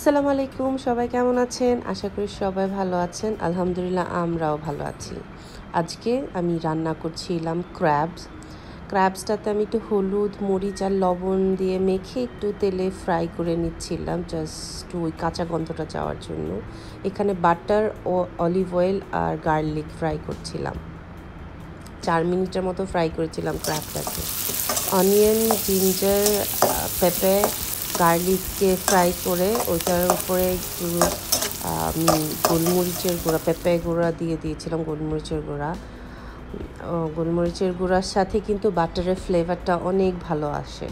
আসসালামু আলাইকুম, সবাই কেমন আছেন? আশা করি সবাই ভালো আছেন। আলহামদুলিল্লাহ, আমরাও ভালো আছি। আজকে আমি রান্না করছিলাম ক্র্যাবস ক্র্যাবসটাতে আমি একটু হলুদ, মরিচ আর লবণ দিয়ে মেখে একটু তেলে ফ্রাই করে নিচ্ছিলাম জাস্ট ওই কাঁচা গন্ধটা যাওয়ার জন্য। এখানে বাটার ও অলিভ অয়েল আর গার্লিক ফ্রাই করছিলাম। চার মিনিটের মতো ফ্রাই করেছিলাম ক্র্যাবটাকে অনিয়ন জিঞ্জার পেঁপে গার্লিককে ফ্রাই করে ওইটার উপরে একটু, আমি, গোলমরিচের গুঁড়া, পেঁপে গুঁড়া দিয়ে দিয়েছিলাম, গোলমরিচের গুঁড়া। গোলমরিচের গুঁড়ার সাথে কিন্তু বাটারের ফ্লেভারটা অনেক ভালো আসে।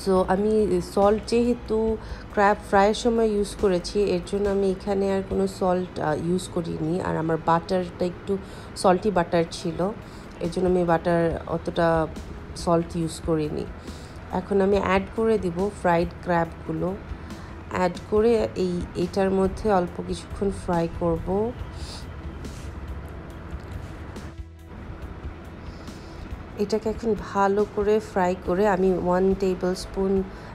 সো, আমি সল্ট যেহেতু ক্র্যাব ফ্রাইয়ের সময় ইউজ করেছি, এর জন্য আমি এখানে আর কোনো সল্ট ইউজ করিনি। আর আমার বাটারটা একটু সল্টি বাটার ছিল, এর জন্য আমি বাটার অতটা সল্ট ইউজ করিনি। এখন আমি অ্যাড করে দিব ফ্রাইড ক্র্যাবগুলো অ্যাড করে এই, এটার মধ্যে অল্প কিছুক্ষণ ফ্রাই করব। এটাকে এখন ভালো করে ফ্রাই করে আমি one tablespoon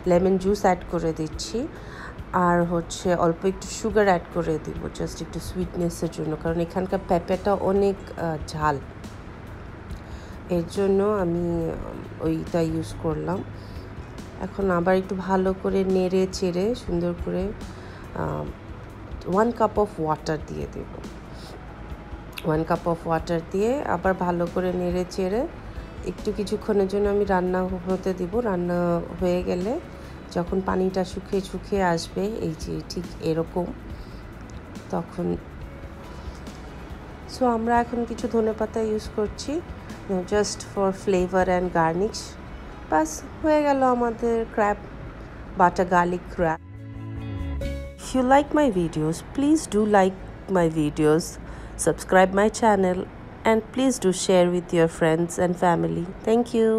lemon juice add করে দিচ্ছি। আর হচ্ছে অল্প একটু সুগার অ্যাড করে দিব জাস্ট একটু সুইটনেসের জন্য। কারণ এখানকার পেঁপেটা অনেক ঝাল। এর জন্য আমি ওইটা ইউজ করলাম। এখন আবার একটু ভালো করে নেড়ে চেড়ে সুন্দর করে ওয়ান কাপ অফ ওয়াটার দিয়ে দেব। ওয়ান কাপ অফ ওয়াটার দিয়ে আবার ভালো করে নেড়ে চেড়ে একটু কিছুক্ষণের জন্য আমি রান্না হতে দিব। রান্না হয়ে গেলে যখন পানিটা শুকিয়ে শুকিয়ে আসবে, এই যে ঠিক এরকম, তখন সো আমরা এখন কিছু ধনে পাতা ইউজ করছি just for flavour and garnish বাস হয়ে গেল আমাদের crab Bata garlic crab If you like my videos, please do like my videos, subscribe my channel and please do share with your friends and family. Thank you.